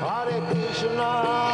Hare Krishna,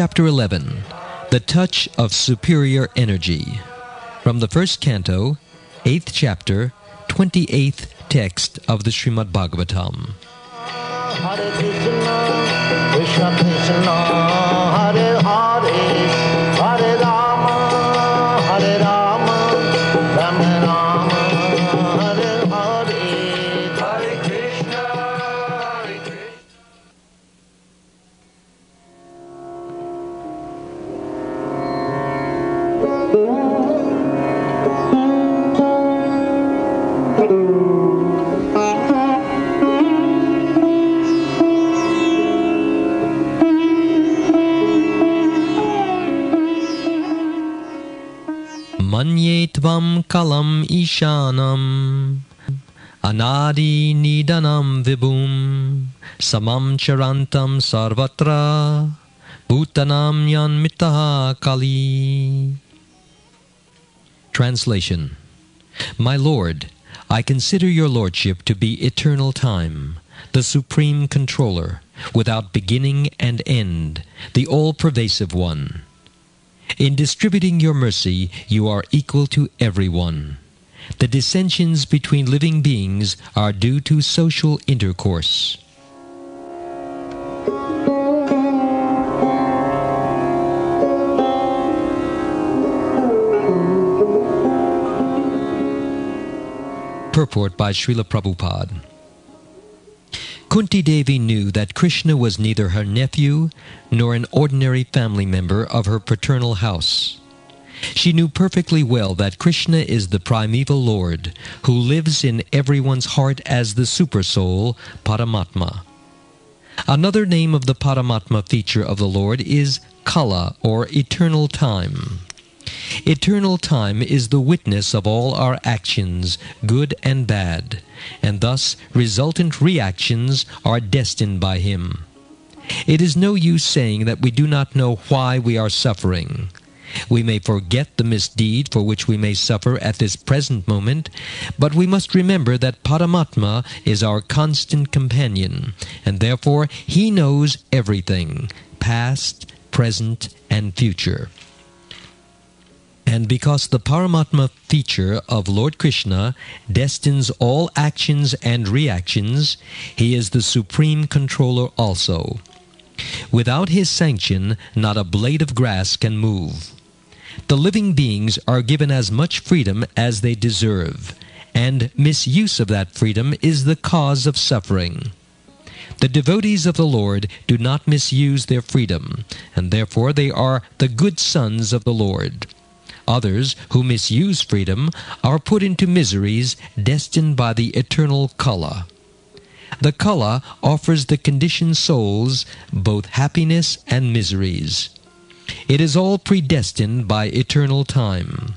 Chapter 11 The Touch of Superior Energy. From the first canto, 8th chapter, 28th text of the Srimad Bhagavatam. Hare Krishna, Krishna Krishna, kalam ishanam anadi nidanam vibhum samam charantam sarvatra bhutanam yanmitaha kali. Translation My Lord, I consider your Lordship to be eternal time, the supreme controller, without beginning and end, the all-pervasive one. In distributing your mercy, you are equal to everyone. The dissensions between living beings are due to social intercourse. Purport by Srila Prabhupada. Kunti Devi knew that Krishna was neither her nephew nor an ordinary family member of her paternal house. She knew perfectly well that Krishna is the primeval Lord who lives in everyone's heart as the Supersoul, Paramatma. Another name of the Paramatma feature of the Lord is Kala or eternal time. Eternal time is the witness of all our actions, good and bad, and thus resultant reactions are destined by him. It is no use saying that we do not know why we are suffering. We may forget the misdeed for which we may suffer at this present moment, but we must remember that Paramatma is our constant companion, and therefore he knows everything, past, present, and future. And because the Paramatma feature of Lord Krishna destines all actions and reactions, he is the supreme controller also. Without his sanction, not a blade of grass can move. The living beings are given as much freedom as they deserve, and misuse of that freedom is the cause of suffering. The devotees of the Lord do not misuse their freedom, and therefore they are the good sons of the Lord. Others who misuse freedom are put into miseries destined by the eternal Kala. The Kala offers the conditioned souls both happiness and miseries. It is all predestined by eternal time.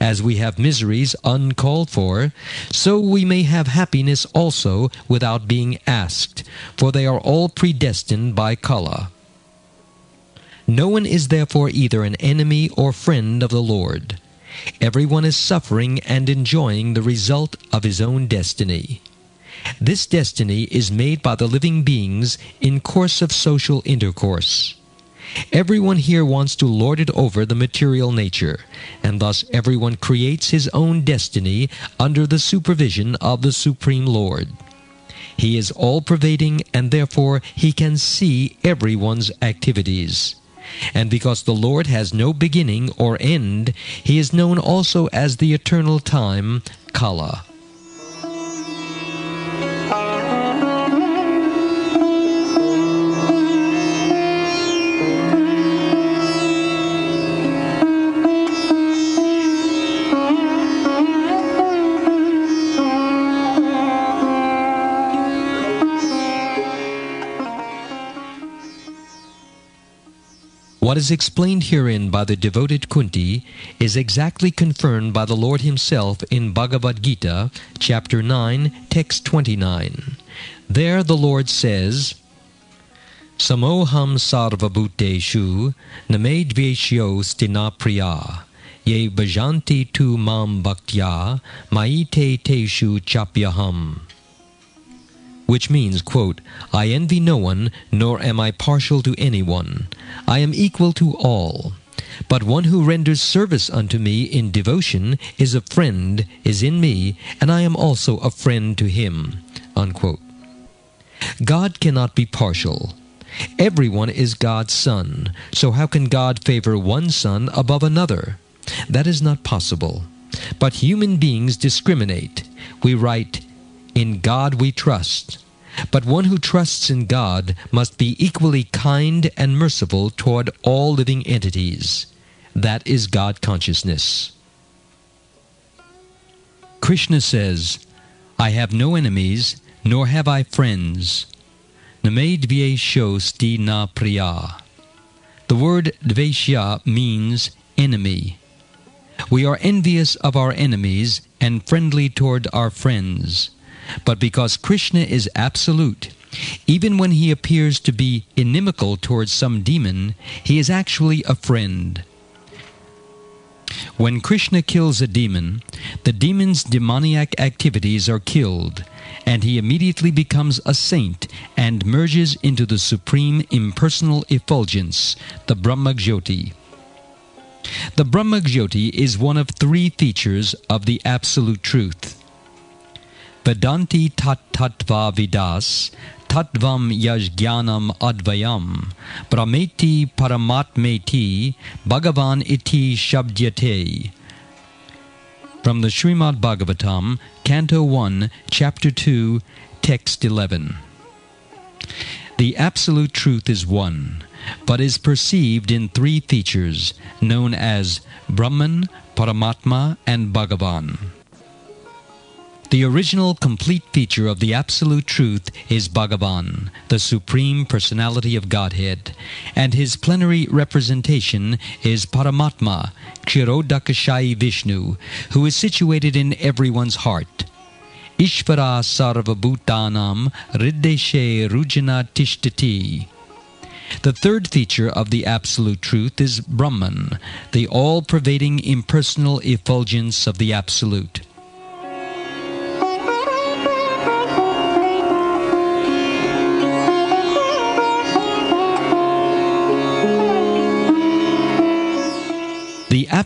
As we have miseries uncalled for, so we may have happiness also without being asked, for they are all predestined by Kala. No one is therefore either an enemy or friend of the Lord. Everyone is suffering and enjoying the result of his own destiny. This destiny is made by the living beings in course of social intercourse. Everyone here wants to lord it over the material nature, and thus everyone creates his own destiny under the supervision of the Supreme Lord. He is all pervading, and therefore he can see everyone's activities. And because the Lord has no beginning or end, he is known also as the eternal time, Kala. What is explained herein by the devoted Kunti is exactly confirmed by the Lord Himself in Bhagavad Gita, chapter 9, text 29. There the Lord says, Samoham sarvabhuteshu namedveshyo stina priya ye bhajanti tu mam bhaktya maite teshu chapyaham which means, quote, I envy no one, nor am I partial to anyone. I am equal to all. But one who renders service unto me in devotion is a friend, is in me, and I am also a friend to him. Unquote. God cannot be partial. Everyone is God's son, so how can God favor one son above another? That is not possible. But human beings discriminate. We write, in God we trust. But one who trusts in God must be equally kind and merciful toward all living entities. That is God consciousness. Krishna says, I have no enemies, nor have I friends. Sti na priya. The word dveshya means enemy. We are envious of our enemies and friendly toward our friends. But because Krishna is absolute, even when he appears to be inimical towards some demon, he is actually a friend. When Krishna kills a demon, the demon's demoniac activities are killed, and he immediately becomes a saint and merges into the supreme impersonal effulgence, the Brahmajyoti. The Brahmajyoti is one of three features of the Absolute Truth. Vedanti tat tattva vidas, tattvam yajnanam advayam, brahmeti paramatmeti, bhagavan iti shabdyate. From the Srimad Bhagavatam, Canto 1, Chapter 2, Text 11. The Absolute Truth is one, but is perceived in three features, known as Brahman, Paramatma, and Bhagavan. The original complete feature of the Absolute Truth is Bhagavan, the Supreme Personality of Godhead, and his plenary representation is Paramatma, Kshirodakashayi Vishnu, who is situated in everyone's heart. Ishvara Sarvabhutanam Riddeshe Rujana Tishtati. The third feature of the Absolute Truth is Brahman, the all-pervading impersonal effulgence of the Absolute.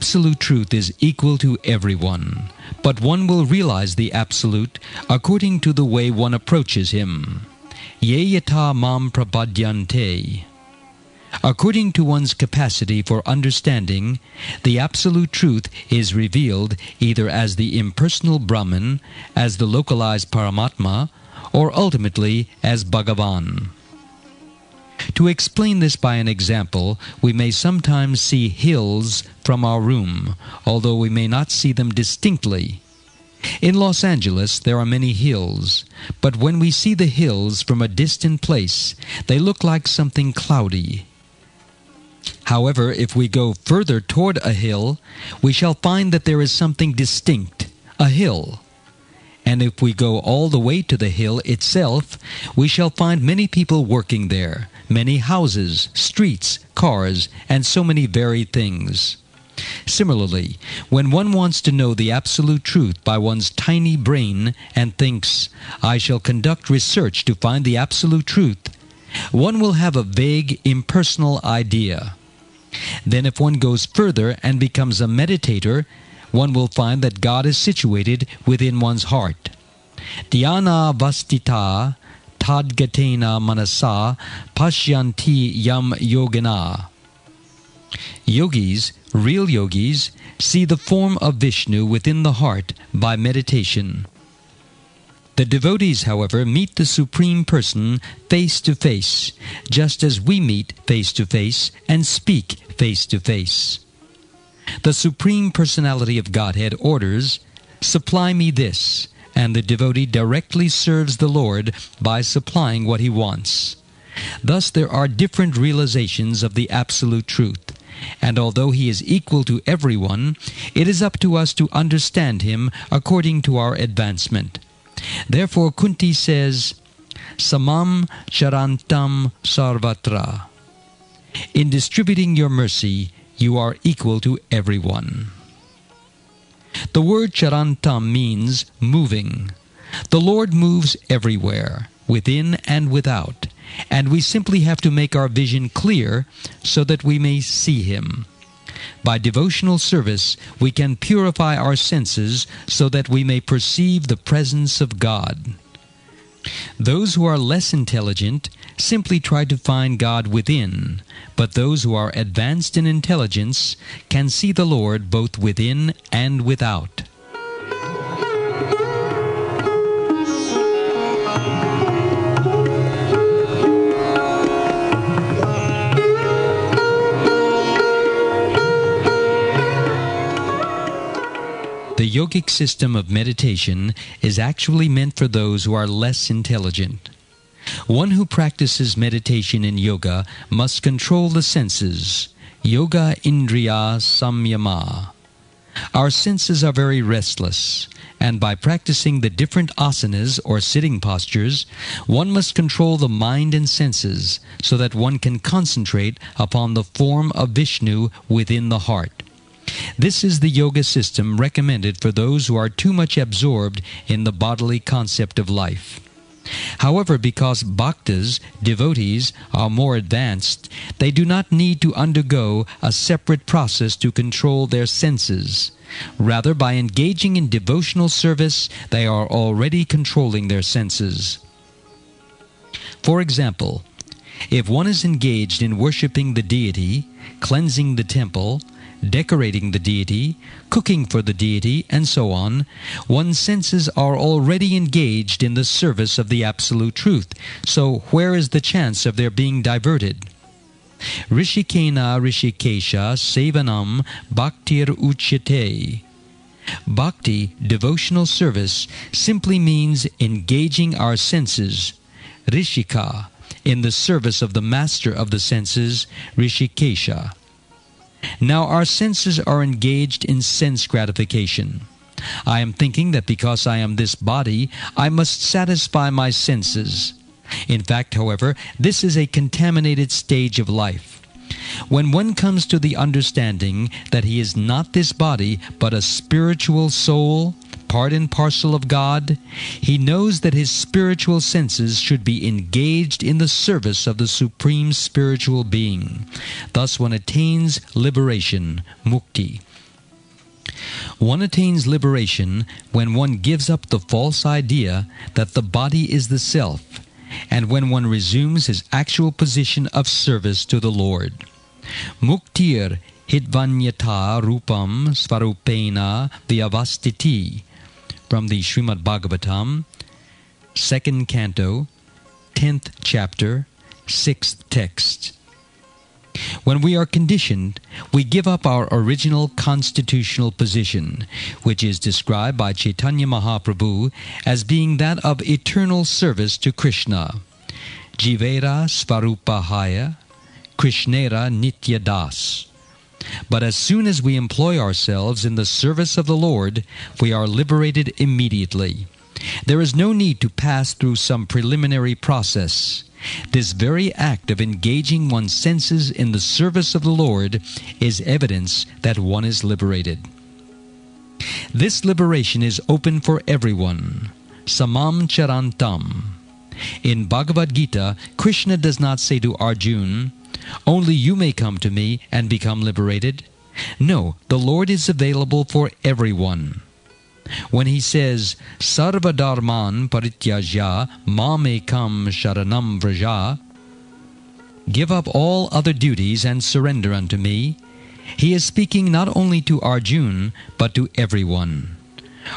Absolute truth is equal to everyone, but one will realize the absolute according to the way one approaches him. Ye yata mam prapadyante. According to one's capacity for understanding, the absolute truth is revealed either as the impersonal Brahman, as the localized Paramatma, or ultimately as Bhagavan. To explain this by an example, we may sometimes see hills from our room, although we may not see them distinctly. In Los Angeles, there are many hills, but when we see the hills from a distant place, they look like something cloudy. However, if we go further toward a hill, we shall find that there is something distinct, a hill. And if we go all the way to the hill itself, we shall find many people working there, many houses, streets, cars, and so many varied things. Similarly, when one wants to know the absolute truth by one's tiny brain and thinks, I shall conduct research to find the absolute truth, one will have a vague, impersonal idea. Then, if one goes further and becomes a meditator, one will find that God is situated within one's heart. Dhyana vastita tadgatena manasa pashyanti yam yogina. Yogis, real yogis, see the form of Vishnu within the heart by meditation. The devotees, however, meet the Supreme Person face to face, just as we meet face to face and speak face to face. The Supreme Personality of Godhead orders, Supply me this, and the devotee directly serves the Lord by supplying what he wants. Thus, there are different realizations of the absolute truth. And although he is equal to everyone, it is up to us to understand him according to our advancement. Therefore, Kunti says, Samam Charantam Sarvatra. In distributing your mercy, you are equal to everyone. The word charantam means moving. The Lord moves everywhere, within and without, and we simply have to make our vision clear so that we may see Him. By devotional service, we can purify our senses so that we may perceive the presence of God. Those who are less intelligent simply try to find God within, but those who are advanced in intelligence can see the Lord both within and without. The yogic system of meditation is actually meant for those who are less intelligent. One who practices meditation in yoga must control the senses. Yoga Indriya Samyama. Our senses are very restless, and by practicing the different asanas or sitting postures, one must control the mind and senses so that one can concentrate upon the form of Vishnu within the heart. This is the yoga system recommended for those who are too much absorbed in the bodily concept of life. However, because bhaktas, devotees, are more advanced, they do not need to undergo a separate process to control their senses. Rather, by engaging in devotional service, they are already controlling their senses. For example, if one is engaged in worshiping the deity, cleansing the temple, decorating the deity, cooking for the deity, and so on, one's senses are already engaged in the service of the Absolute Truth. So where is the chance of their being diverted? Rishikena Rishikesha Sevanam Bhaktir Uchyate. Bhakti, devotional service, simply means engaging our senses, Rishika, in the service of the master of the senses, Rishikesha. Now our senses are engaged in sense gratification. I am thinking that because I am this body, I must satisfy my senses. In fact, however, this is a contaminated stage of life. When one comes to the understanding that he is not this body, but a spiritual soul, part and parcel of God, he knows that his spiritual senses should be engaged in the service of the Supreme Spiritual Being. Thus one attains liberation, mukti. One attains liberation when one gives up the false idea that the body is the self, and when one resumes his actual position of service to the Lord. Muktir hitvanyata rupam svarupena vyavastiti from the Srimad Bhagavatam, second canto, tenth chapter, sixth text. When we are conditioned, we give up our original constitutional position, which is described by Chaitanya Mahaprabhu as being that of eternal service to Krishna. Jivera Svarupahaya, Krishnera Nitya Das. But as soon as we employ ourselves in the service of the Lord, we are liberated immediately. There is no need to pass through some preliminary process. This very act of engaging one's senses in the service of the Lord is evidence that one is liberated. This liberation is open for everyone. Samam Charantam. In Bhagavad Gita, Krishna does not say to Arjun, only you may come to me and become liberated. No, the Lord is available for everyone. When he says, Sarva Dharman Parityajya Mamekam Sharanam Vraja, give up all other duties and surrender unto me, he is speaking not only to Arjun, but to everyone.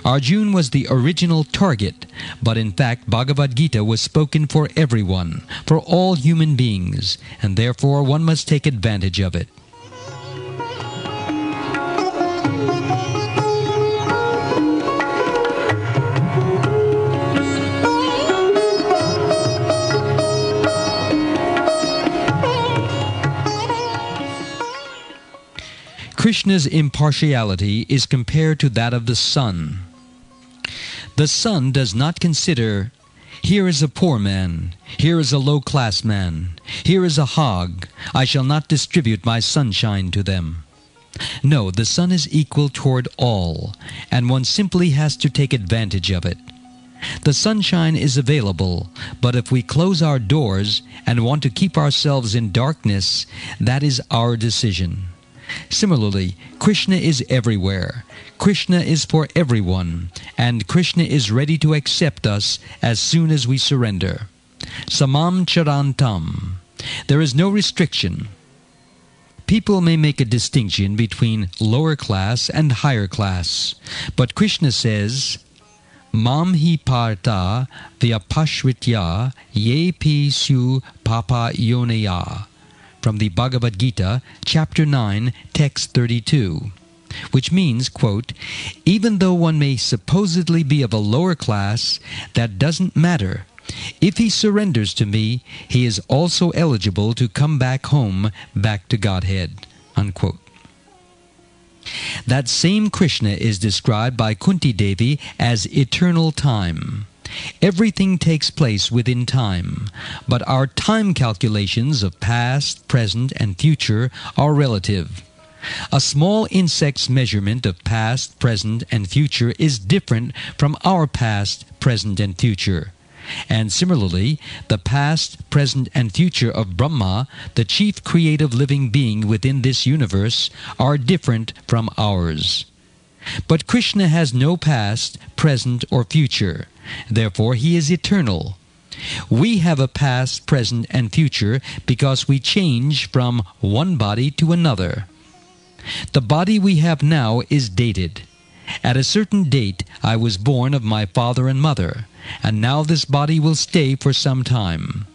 Arjun was the original target, but in fact Bhagavad Gita was spoken for everyone, for all human beings, and therefore one must take advantage of it. Krishna's impartiality is compared to that of the sun. The sun does not consider here is a poor man, here is a low class man, here is a hog, I shall not distribute my sunshine to them. No, the sun is equal toward all, and one simply has to take advantage of it. The sunshine is available, but if we close our doors and want to keep ourselves in darkness, that is our decision. Similarly, Krishna is everywhere. Krishna is for everyone, and Krishna is ready to accept us as soon as we surrender. Samam charantam. There is no restriction. People may make a distinction between lower class and higher class, but Krishna says, Mam hi parta vyapashritya ye su papa yoneya from the Bhagavad Gita, chapter 9, text 32, which means, quote, even though one may supposedly be of a lower class, that doesn't matter. If he surrenders to me, he is also eligible to come back home, back to Godhead. Unquote. That same Krishna is described by Kunti Devi as eternal time. Everything takes place within time, but our time calculations of past, present, and future are relative. A small insect's measurement of past, present, and future is different from our past, present, and future. And similarly, the past, present, and future of Brahma, the chief creative living being within this universe, are different from ours. But Krishna has no past, present, or future. Therefore, he is eternal. We have a past, present, and future because we change from one body to another. The body we have now is dated. At a certain date I was born of my father and mother, and now this body will stay for some time.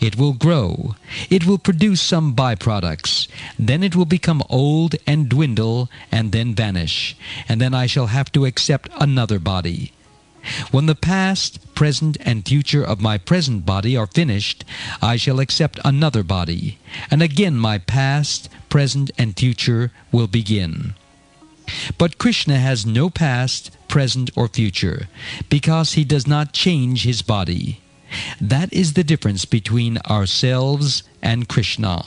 It will grow. It will produce some byproducts. Then it will become old and dwindle and then vanish. And then I shall have to accept another body. When the past, present, and future of my present body are finished, I shall accept another body, and again my past, present, and future will begin. But Krishna has no past, present, or future, because he does not change his body. That is the difference between ourselves and Krishna.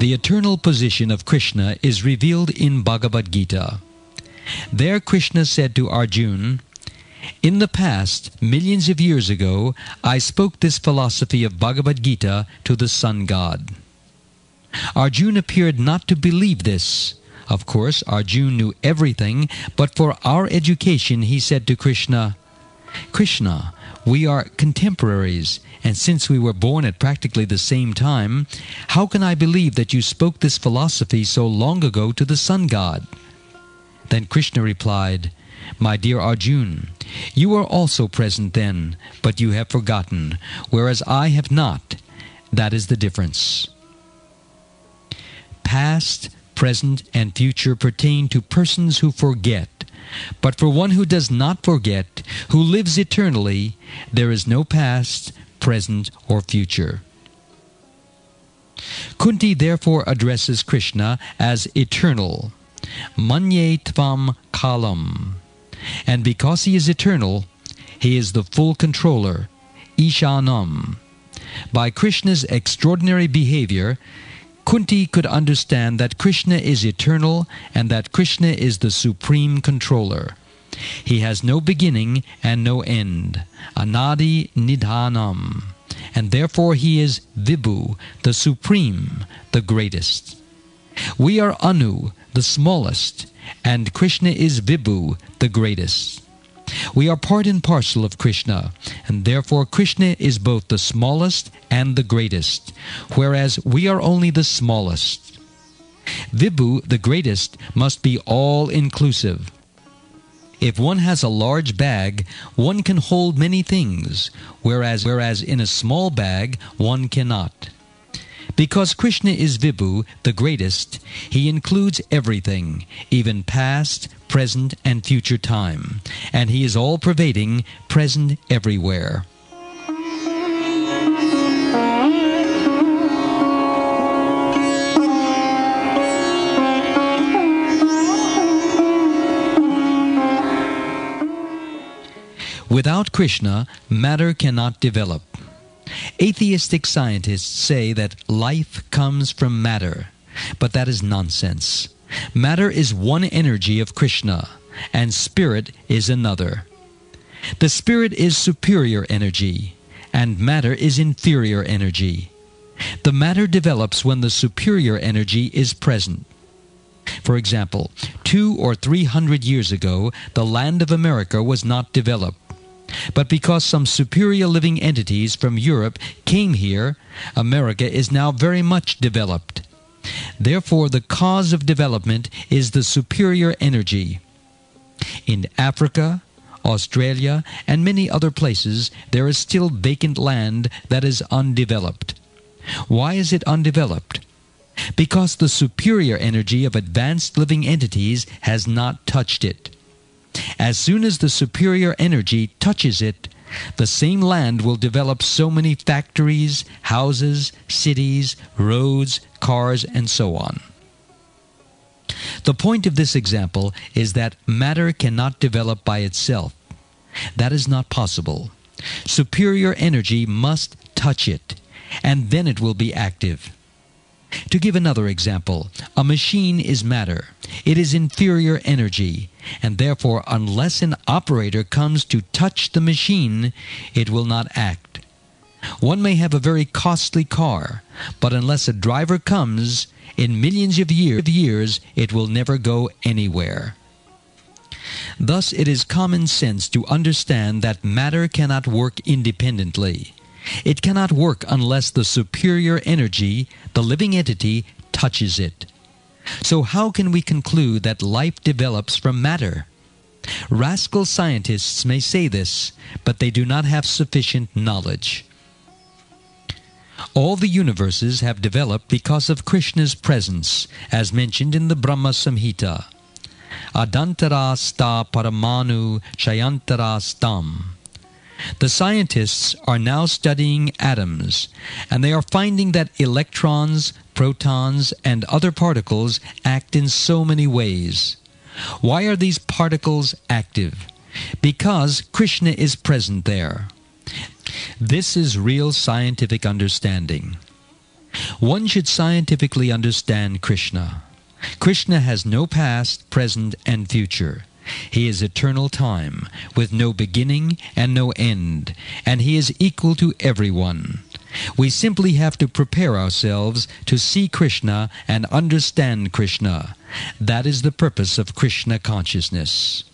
The eternal position of Krishna is revealed in Bhagavad Gita. There Krishna said to Arjun, In the past, millions of years ago, I spoke this philosophy of Bhagavad Gita to the sun god. Arjun appeared not to believe this. Of course, Arjun knew everything, but for our education he said to Krishna, Krishna, we are contemporaries, and since we were born at practically the same time, how can I believe that you spoke this philosophy so long ago to the sun god? Then Krishna replied, My dear Arjun, you were also present then, but you have forgotten, whereas I have not. That is the difference. Past, present, and future pertain to persons who forget. But for one who does not forget, who lives eternally, there is no past, present, or future. Kunti therefore addresses Krishna as eternal, Manye Tvam Kalam. And because he is eternal, he is the full controller, Ishanam. By Krishna's extraordinary behavior, Kunti could understand that Krishna is eternal and that Krishna is the supreme controller. He has no beginning and no end. Anadi Nidhanam. And therefore he is Vibhu, the supreme, the greatest. We are Anu, the smallest, and Krishna is Vibhu, the greatest. We are part and parcel of Krishna, and therefore Krishna is both the smallest and the greatest, whereas we are only the smallest. Vibhu, the greatest, must be all inclusive. If one has a large bag, one can hold many things, whereas, whereas in a small bag one cannot. Because Krishna is Vibhu, the greatest, he includes everything, even past, present, and future time. And he is all pervading, present everywhere. Without Krishna, matter cannot develop. Atheistic scientists say that life comes from matter, but that is nonsense. Matter is one energy of Krishna, and spirit is another. The spirit is superior energy, and matter is inferior energy. The matter develops when the superior energy is present. For example, two or three hundred years ago, the land of America was not developed. But because some superior living entities from Europe came here, America is now very much developed. Therefore, the cause of development is the superior energy. In Africa, Australia, and many other places, there is still vacant land that is undeveloped. Why is it undeveloped? Because the superior energy of advanced living entities has not touched it. As soon as the superior energy touches it, the same land will develop so many factories, houses, cities, roads, cars, and so on. The point of this example is that matter cannot develop by itself. That is not possible. Superior energy must touch it, and then it will be active. To give another example, a machine is matter. It is inferior energy, and therefore unless an operator comes to touch the machine, it will not act. One may have a very costly car, but unless a driver comes, in millions of years it will never go anywhere. Thus it is common sense to understand that matter cannot work independently. It cannot work unless the superior energy, the living entity, touches it. So how can we conclude that life develops from matter? Rascal scientists may say this, but they do not have sufficient knowledge. All the universes have developed because of Krishna's presence, as mentioned in the Brahma Samhita. Adantara sta paramanu shayantara stam. The scientists are now studying atoms, and they are finding that electrons, protons, and other particles act in so many ways. Why are these particles active? Because Krishna is present there. This is real scientific understanding. One should scientifically understand Krishna. Krishna has no past, present, and future. He is eternal time, with no beginning and no end, and He is equal to everyone. We simply have to prepare ourselves to see Krishna and understand Krishna. That is the purpose of Krishna consciousness.